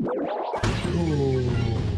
Oh.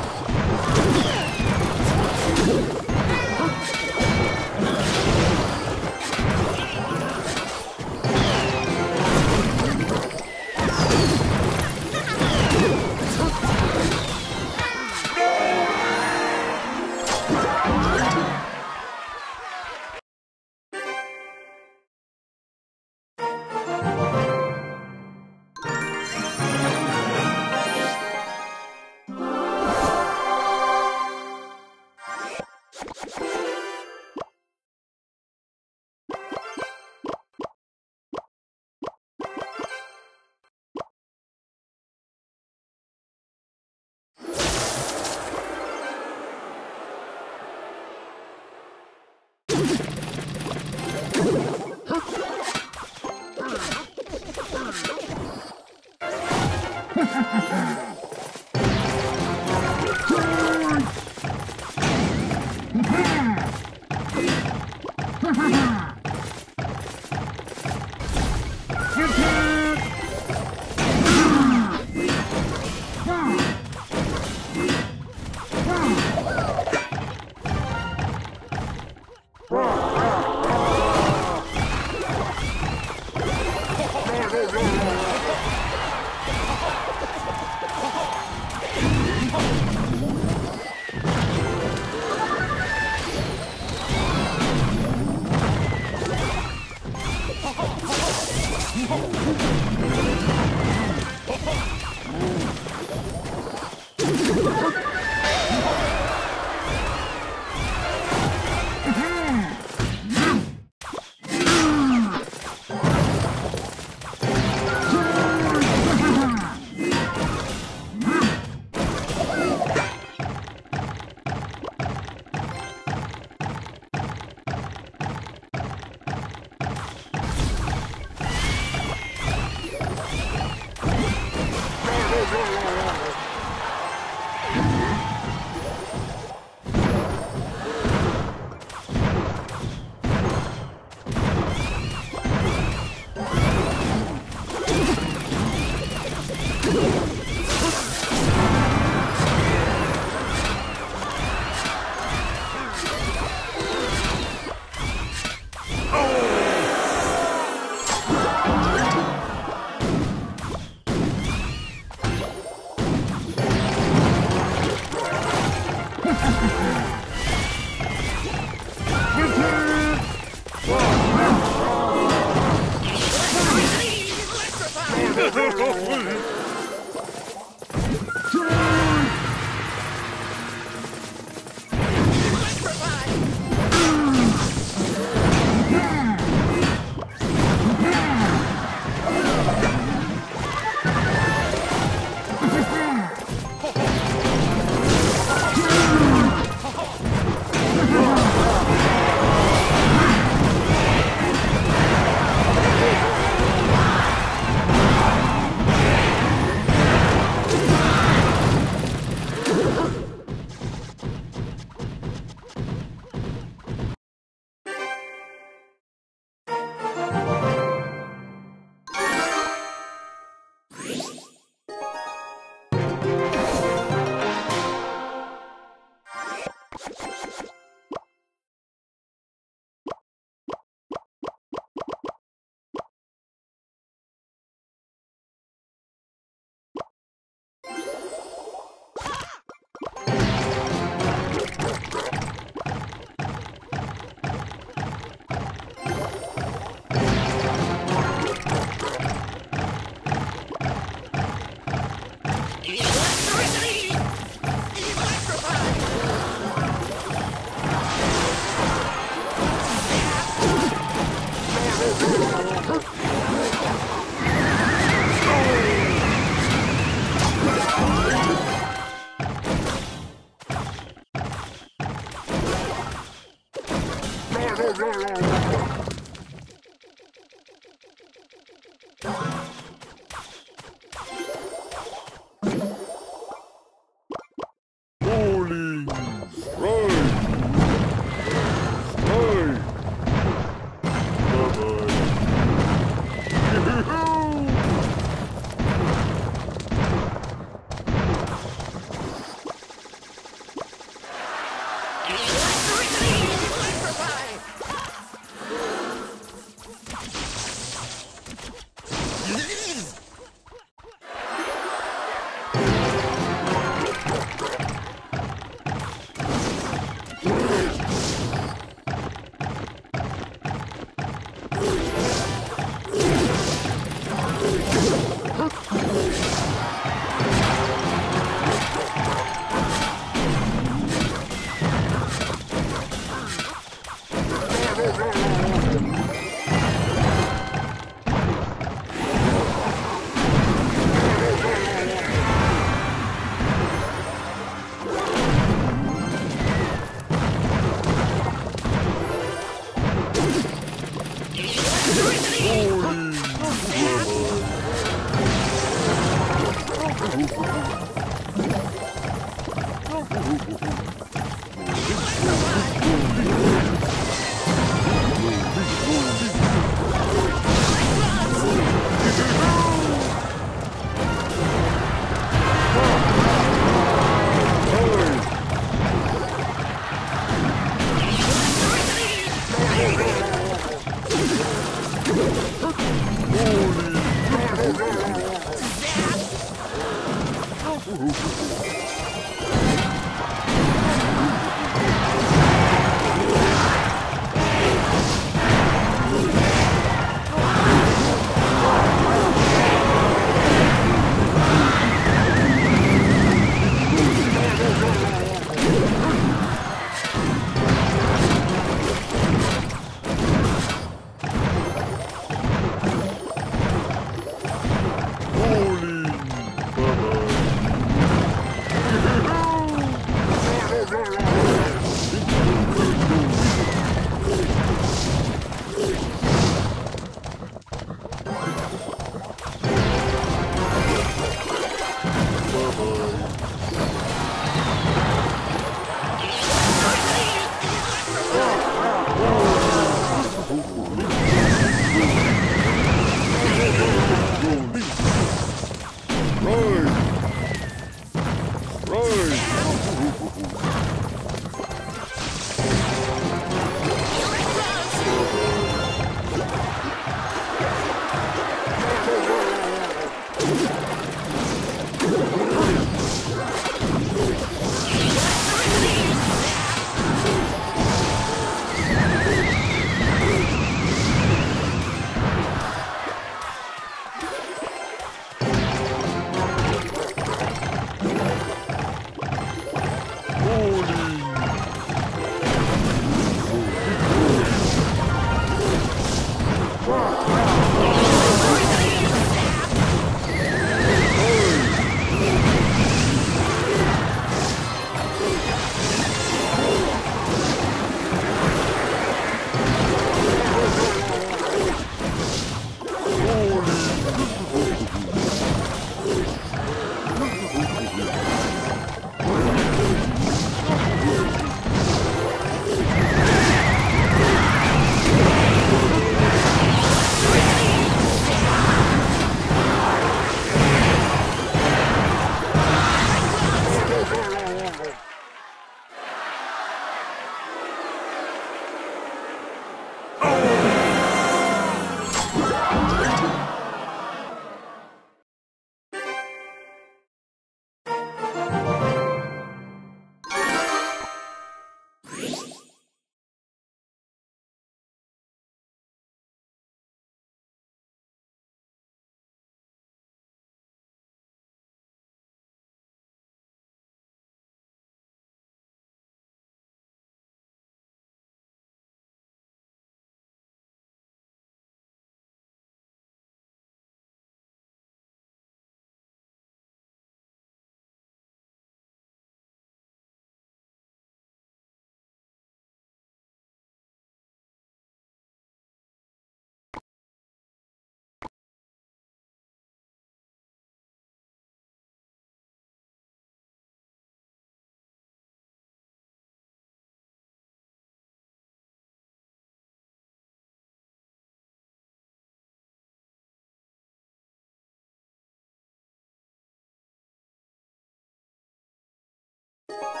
Bye.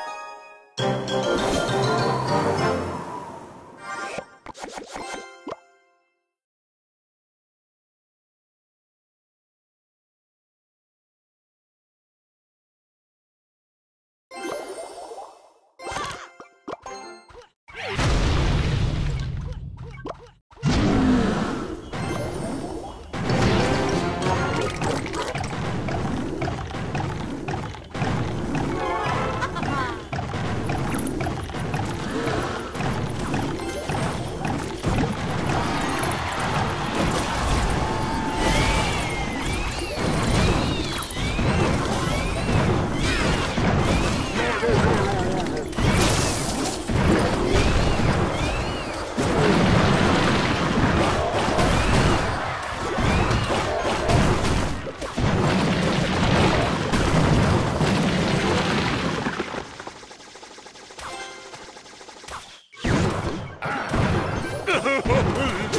Oh,